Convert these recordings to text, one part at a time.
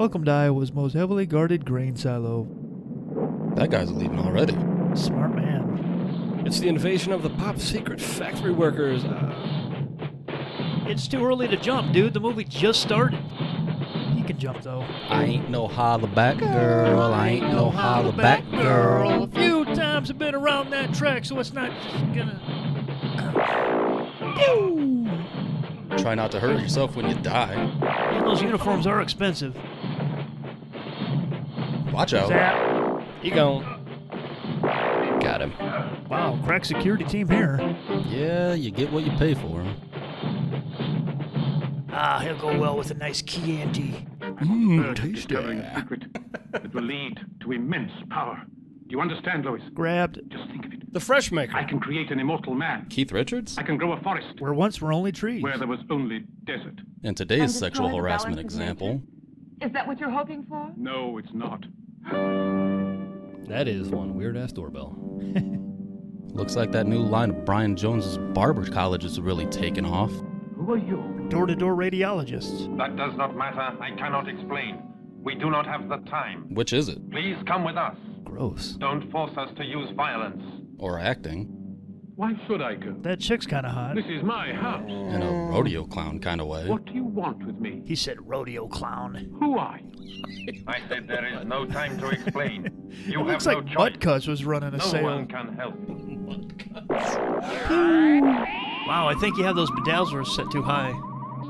Welcome to Iowa's most heavily guarded grain silo. That guy's leaving already. Smart man. It's the invasion of the pop secret factory workers. Uh, It's too early to jump, dude. The movie just started. He can jump though. I ain't no holla back girl. I ain't no holla back girl. A few times I've been around that track, so it's not just gonna. Pew! Try not to hurt yourself when you die. Man, those uniforms are expensive. Watch out. Zap. he gone. Got him. Wow, crack security team here. Yeah, you get what you pay for. Ah, he'll go well with a nice Chianti. Mmm, discovering a secret that will lead to immense power. Do you understand, Lois? Grabbed Just think of it. The fresh maker. I can create an immortal man. Keith Richards? I can grow a forest where once were only trees. where there was only desert. And today's And sexual harassment example. Is that what you're hoping for? No, it's not. That is one weird ass doorbell. looks like that new line of Brian Jones's barber college is really taking off. Who are you? Door to door radiologists. That does not matter. I cannot explain. We do not have the time. Which is it? Please come with us. Gross. Don't force us to use violence. Or acting. Why should I go? That chick's kind of hot. This is my house. In a rodeo clown kind of way. What do you want with me? He said rodeo clown. Who are you? I said there is no time to explain. You It looks have like no choice. Buttcuts was running a No sale. one can help. Wow, I think you have those bedazzlers set too high.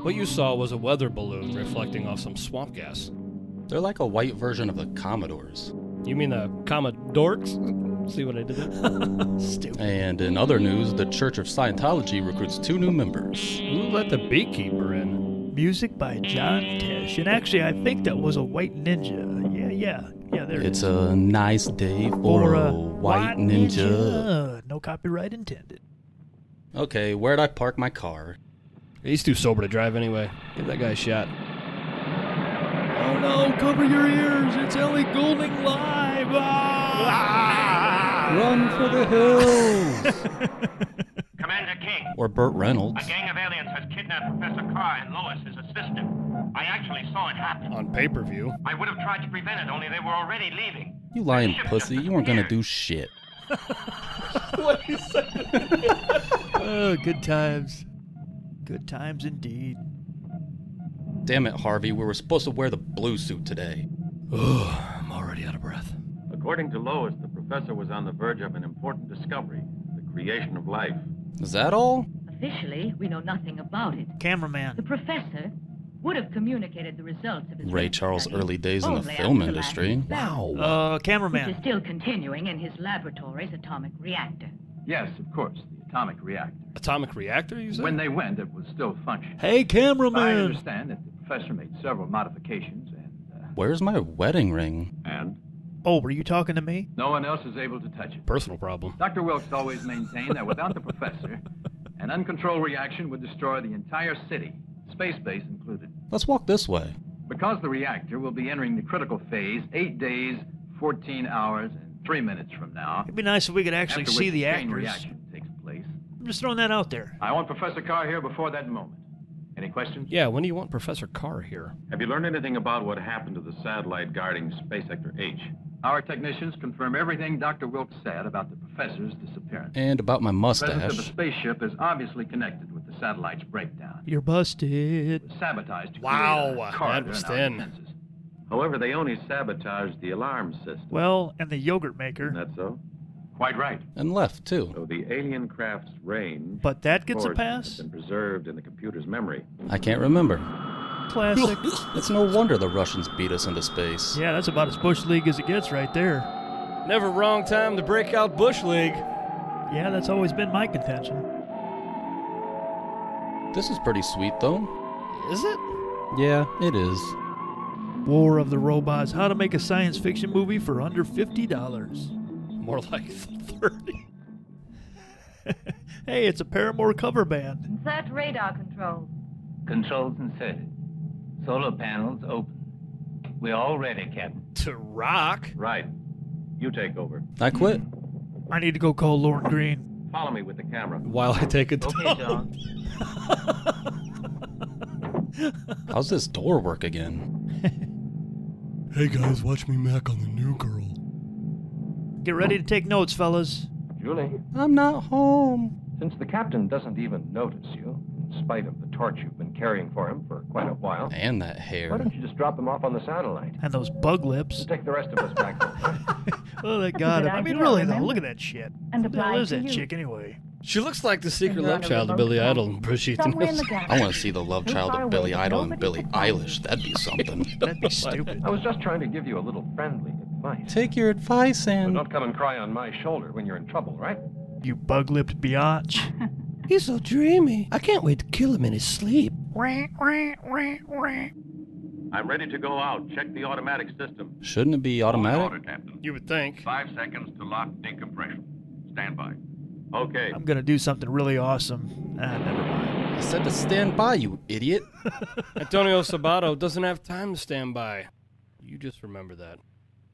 What you saw was a weather balloon reflecting off some swamp gas. They're like a white version of the Commodores. You mean the Commodorks? See what I did there? Stupid. And in other news, the Church of Scientology recruits two new members. Who let the beekeeper in? Music by John Tesh. And actually, I think that was a white ninja. Yeah, yeah. Yeah, there it It's is. a nice day for a white ninja. No copyright intended. Okay, where'd I park my car? He's too sober to drive anyway. Give that guy a shot. Oh no, cover your ears. It's Ellie Goulding live. Ah! Run for the hills! Commander King, Or Burt Reynolds? a gang of aliens has kidnapped Professor Carr and Lois, his assistant. I actually saw it happen. On pay per view. I would have tried to prevent it, only they were already leaving. You lying pussy, you weren't gonna do shit. Oh, good times. Good times indeed. Damn it, Harvey, we were supposed to wear the blue suit today. Ugh, I'm already out of breath. According to Lois, the professor was on the verge of an important discovery the creation of life. Is that all? Officially, we know nothing about it. Cameraman. The professor would have communicated the results of his Ray Charles' study early days in the film after the last industry. experiment, Uh, Which is still continuing in his laboratory's atomic reactor. Yes, of course, the atomic reactor. Atomic reactor, you said? When they went, it was still functioning. Hey, cameraman. I understand that the professor made several modifications, and uh, Where's my wedding ring? and Oh, were you talking to me? no one else is able to touch it. Personal problem. Dr. Wilkes always maintained that without the professor, an uncontrolled reaction would destroy the entire city, space base included. Let's walk this way. Because the reactor will be entering the critical phase eight days, 14 hours, and three minutes from now. It'd be nice if we could actually after see which the chain actors. reaction takes place. I'm just throwing that out there. I want Professor Carr here before that moment. Any questions? Yeah, when do you want Professor Carr here? Have you learned anything about what happened to the satellite guarding Space Sector H? Our technicians confirm everything Dr. Wilkes said about the professor's disappearance. And about my mustache. The presence of a spaceship is obviously connected with the satellite's breakdown. You're busted. Sabotaged Wow, that was thin. However, they only sabotaged the alarm system. Well, and the yogurt maker. That's so? Quite right. And left, too. So the alien craft's range But that gets a course, has pass? been preserved in the computer's memory. I can't remember. Classic. It's no wonder the Russians beat us into space. yeah, that's about as Bush League as it gets right there. Never wrong time to break out Bush League. Yeah, that's always been my contention. This is pretty sweet, though. Is it? Yeah, it is. War of the Robots How to Make a Science Fiction Movie for Under $50. More like 30. hey, it's a Paramore cover band. Insert radar control. Controls inserted. Solar panels open. We're all ready, Captain. To rock? Right. You take over. I quit. I need to go call Lorne Greene. Follow me with the camera. While I take it Okay, John. How's this door work again? Hey guys, watch me mac on the new girl. Get ready to take notes, fellas. Julie, I'm not home. since the captain doesn't even notice you, in spite of the torch you've been carrying for him for quite a while, And that hair. why don't you just drop them off on the satellite? And those bug lips. And take the rest of us back home. Oh, they got good him. I mean, really, though, look at that shit. And Who the hell apply is that you. chick anyway? She looks like the secret love child of Billy. Idol and Brigitte Somewhere in the Nielsen. I want to see the love child of Billy Idol and nobody Billie Eilish. That'd be something. That'd be stupid. I was just trying to give you a little friendly advice. Take your advice But and. don't come and cry on my shoulder when you're in trouble, right? You bug lipped biatch. He's so dreamy. I can't wait to kill him in his sleep. I'm ready to go out. Check the automatic system. Shouldn't it be Order, automatic? Captain. You would think. Five seconds to lock decompression. Stand by. Okay. I'm gonna do something really awesome. Ah, never mind. I said to stand by, you idiot. Antonio Sabato doesn't have time to stand by. You just remember that.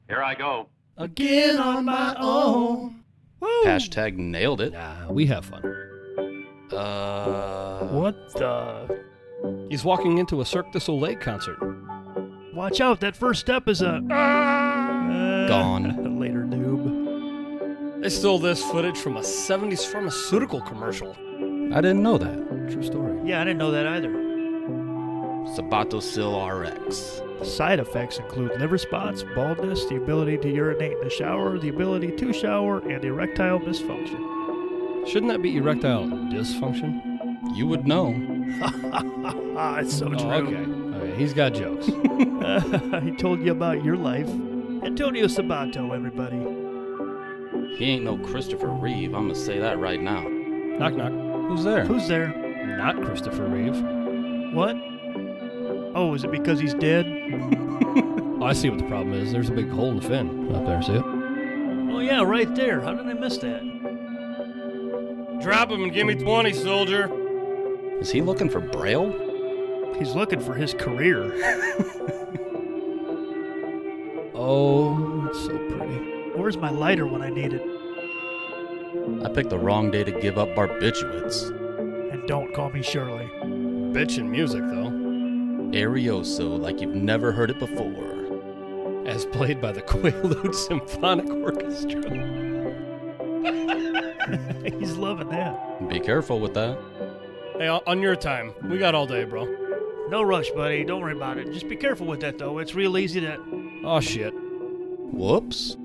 Here I go. Again on my own. Woo. Hashtag nailed it. Nah, we have fun. Uh. What the? He's walking into a Cirque du Soleil concert. Watch out! That first step is a. Uh, Gone. Later, noob. They stole this footage from a 70s pharmaceutical commercial. I didn't know that. True story. Yeah, I didn't know that either. Sabato Sil RX. Side effects include liver spots, baldness, the ability to urinate in the shower, the ability to shower, and erectile dysfunction. Shouldn't that be erectile dysfunction? You would know. It's so Oh, true. okay. Okay, he's got jokes. he told you about your life. Antonio Sabato, everybody. He ain't no Christopher Reeve. I'm gonna say that right now. knock knock. Who's there? Who's there? Not Christopher Reeve. What? Oh, is it because he's dead? Oh, I see what the problem is. There's a big hole in the fin up there. See it? Oh, yeah, right there. How did I miss that? Drop him and give me 20, soldier. Is he looking for Braille? He's looking for his career. Oh, it's so pretty. Where's my lighter when I need it? I picked the wrong day to give up barbiturates. And don't call me Shirley. Bitchin' music, though. Arioso like you've never heard it before. As played by the Quaalude Symphonic Orchestra. He's loving that. Be careful with that. Hey, on on your time. We got all day, bro. No rush, buddy. Don't worry about it. Just be careful with that, though. It's real easy to. Oh, shit. Whoops.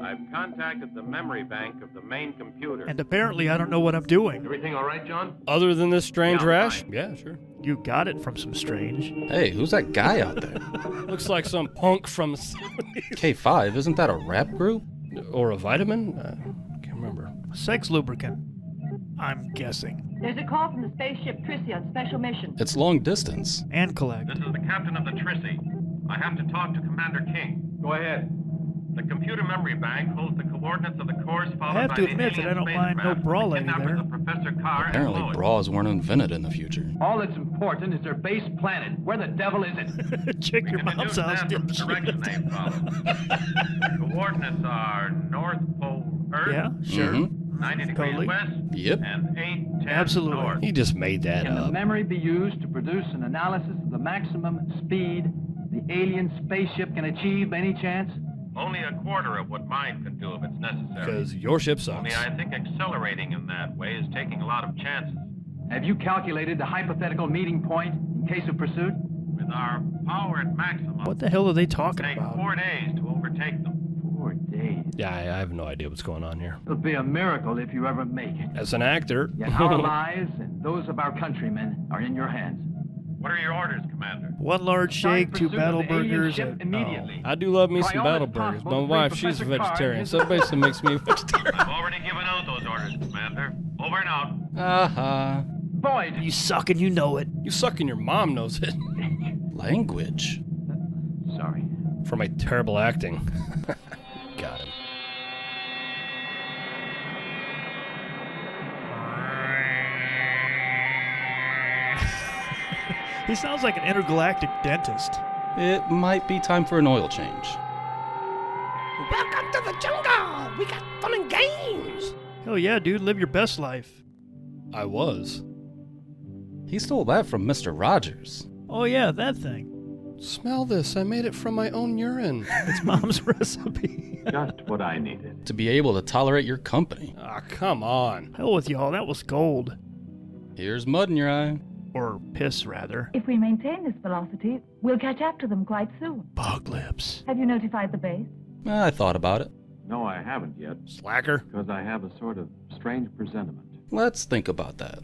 I've contacted the memory bank of the main computer. And apparently, I don't know what I'm doing. Everything all right, John? Other than this strange Yeah, rash? fine. Yeah, sure. You got it from some strange. Hey, who's that guy out there? Looks like some punk from the 70s. K5, isn't that a rap group? Or a vitamin? Uh, can't remember. Sex lubricant. I'm guessing. There's a call from the spaceship Trissy on special mission. It's long distance. And collect. This is the captain of the Trissy. I have to talk to Commander King. Go ahead. The computer memory bank holds the coordinates of the course followed by I have by to the admit that I don't mind no spacecraft, bra the lady kidnappers there. of Professor Carr Apparently, Lois. bras weren't invented in the future. All that's important is their base planet. Where the devil is it? Check your We can mom's house, that from the dipshit. direction they follow. Coordinates are North Pole Earth, Yeah, sure. Mhm. 90 degrees Totally. west, Yep. and 810 Absolutely. north. He just made that Can the memory be used to produce an analysis of the maximum speed the alien spaceship can achieve by any chance? Only a quarter of what mine can do if it's necessary. Because your ship sucks. Only I think accelerating in that way is taking a lot of chances. Have you calculated the hypothetical meeting point in case of pursuit? With our power at maximum, What the hell are they it talking take about? four days to overtake them. Four days. Yeah, I I have no idea what's going on here. It'll be a miracle if you ever make it. As an actor, Yet our lives and those of our countrymen are in your hands. What are your orders, Commander? One large shake, two battle burgers, ship and immediately. I do love me Try some all battle burgers. My wife, she's a vegetarian, so it basically makes me a vegetarian. I've already given out those orders, Commander. Over and out. Uh huh. Boyd! you suck and you know it. You suck and your mom knows it. Language. Sorry. For my terrible acting. Got him. He sounds like an intergalactic dentist. It might be time for an oil change. Welcome to the jungle. We got fun and games. Hell yeah, dude, live your best life. I was. He stole that from Mr. Rogers. Oh yeah, that thing. Smell this. I made it from my own urine. It's mom's recipe. Just what I needed. To be able to tolerate your company. Ah, come on. Hell with y'all, that was gold. Here's mud in your eye. Or piss, rather. If we maintain this velocity, we'll catch up to them quite soon. Bog lips. Have you notified the base? I thought about it. No, I haven't yet. Slacker. Because I have a sort of strange presentiment. Let's think about that.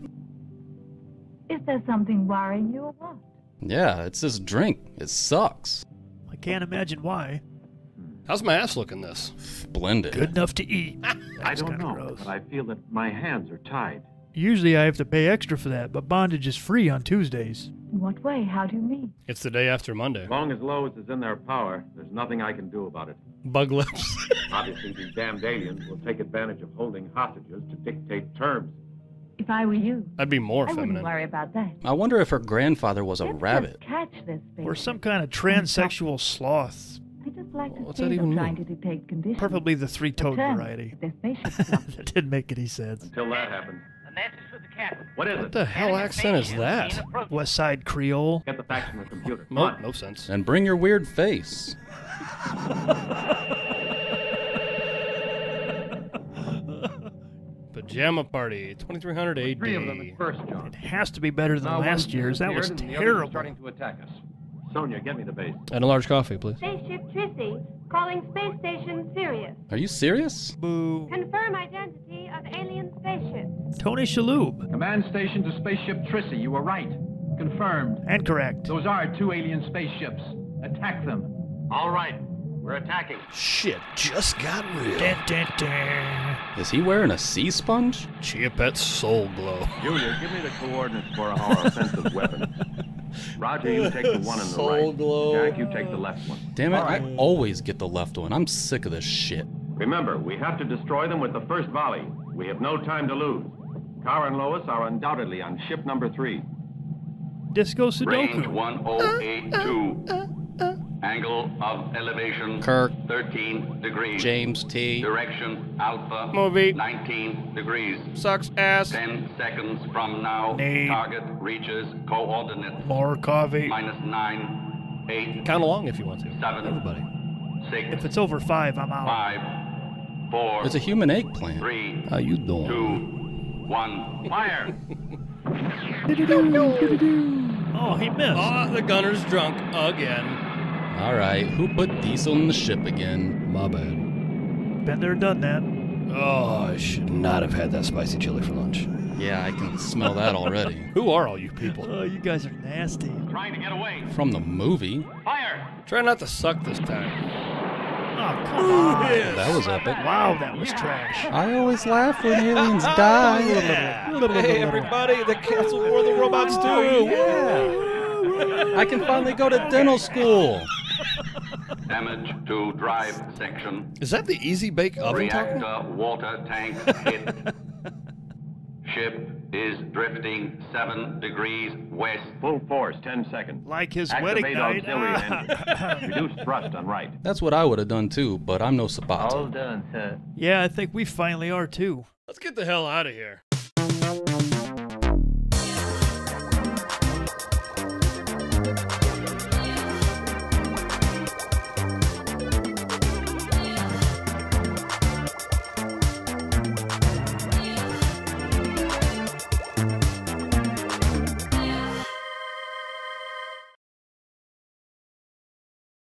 Is there something worrying you or what? Yeah, it's this drink. It sucks. I can't imagine why. How's my ass looking this? Blended. Good enough to eat. I don't know, gross. but I feel that my hands are tied. Usually I have to pay extra for that, but bondage is free on Tuesdays. In what way? How do you mean? It's the day after Monday. As long as Lois is in their power, there's nothing I can do about it. Bug lips. Obviously, these damned aliens will take advantage of holding hostages to dictate terms. If I were you, I'd be more I wouldn't feminine. worry about that. I wonder if her grandfather was a Let's rabbit. Just catch this thing. Or some kind of transsexual sloth. I just like to What's see that them even trying mean? to detect conditions. Preferably the three toed Return variety. to Their spaceship that didn't make any sense. Until that happens. The message for the captain. What is What it? the hell accent is that? West Side Creole. Get the facts from the computer. Come No, on. no sense. And bring your weird face. Pajama Party, 2300 AD. Three of them at first, John. It has to be better than Now last year's. That was disappeared and the others are terrible. starting to attack us. Sonia, get me the base. And a large coffee, please. Spaceship Trissy, calling space station Sirius. Are you serious? Boo. Confirm identity of alien spaceship. Tony Shalhoub. Command station to Spaceship Trissy. You were right. Confirmed. And correct. Those are two alien spaceships. Attack them. All right. We're attacking. Shit just got real. Dun, dun, dun. Is he wearing a sea sponge? Chia Pet Soul Glo. Julia, give me the coordinates for our offensive weapon. Roger, you take the one on the Soul right. glow. Jack, you take the left one. Damn it, All right. I always get the left one. I'm sick of this shit. Remember, we have to destroy them with the first volley. We have no time to lose. Carr and Lois are undoubtedly on ship number three. Disco Sudoku. Range Sudoku. Oh uh, uh, uh, 1082. Angle of elevation Kirk. 13 degrees. James T. Direction alpha Movie. 19 degrees. Sucks ass. 10 seconds from now, Nate. target reaches coordinate More coffee. minus 9, 8, Count along if you want to. 7, Everybody. 6, If it's over five, I'm out. 5, 4, It's a human eggplant. 3, How you doing? 2, 1. Fire! Oh, he missed. Oh, the gunner's drunk again. All right, who put diesel in the ship again? My bad. Been there, done that. Oh, I should not have had that spicy chili for lunch. Yeah, I can smell that already. Who are all you people? Oh, you guys are nasty. Trying to get away. From the movie? Fire! Try not to suck this time. Oh, come on. That was epic. Wow, that was trash. I always laugh when aliens oh, die. Hey, everybody, the Castle War of the Robots too. Oh, yeah. I can finally go to dental school. Damage to drive section. Is that the Easy Bake Oven talking? Reactor water tank hit. Ship is drifting 7 degrees west. Full force, 10 seconds. Like his Activate wedding night. auxiliary engine. Reduce thrust on right. That's what I would have done too, but I'm no All done, sir. yeah, I think we finally are too. Let's get the hell out of here.